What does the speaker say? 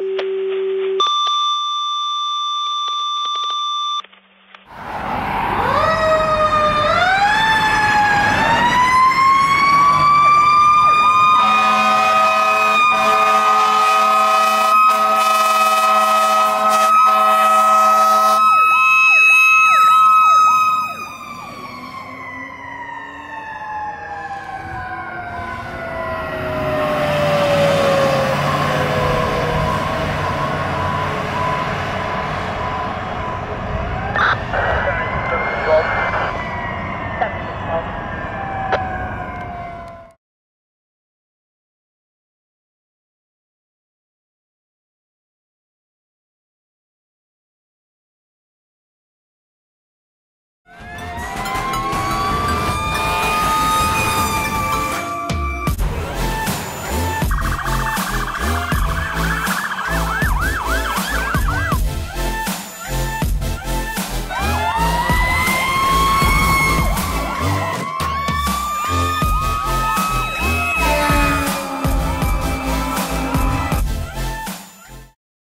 you